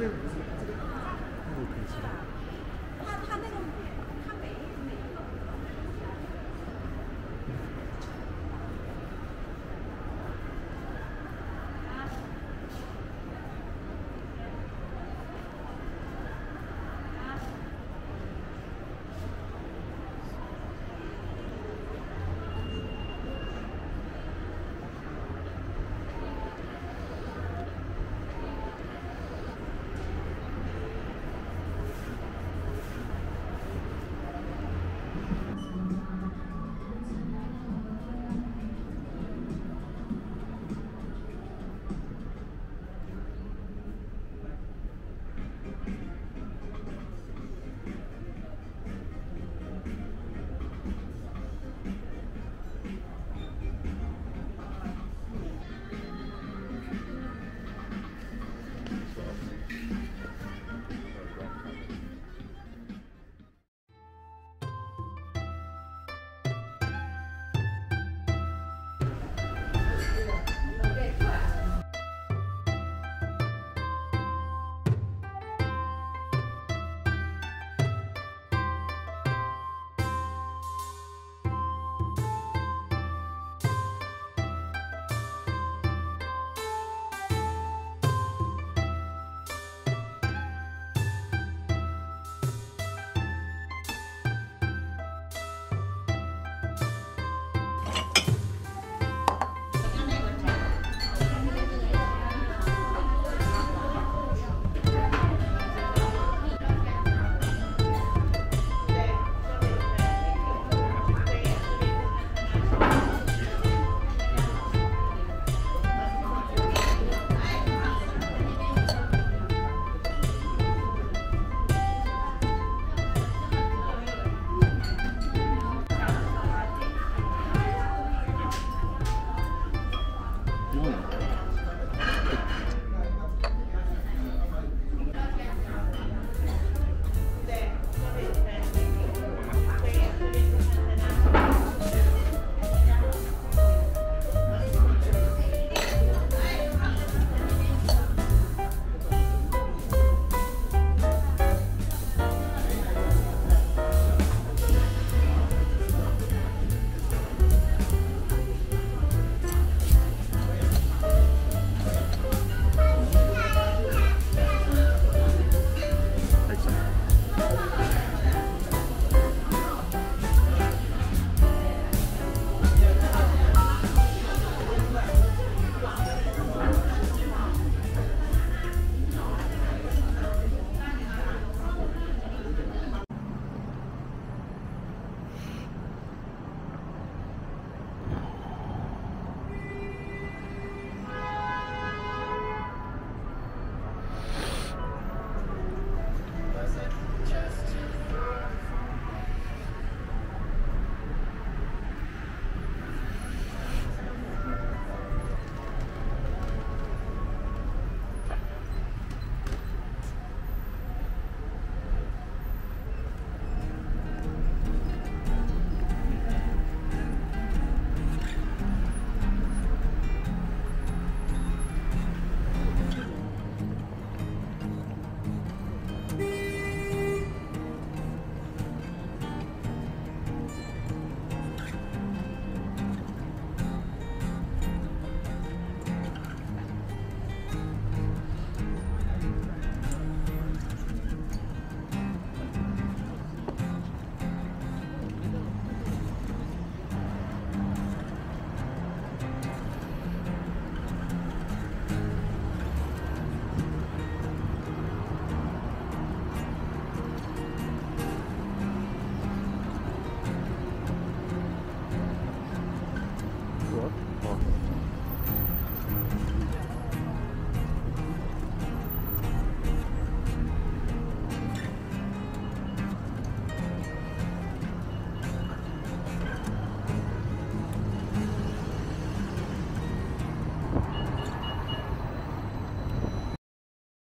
他，可以。他那个。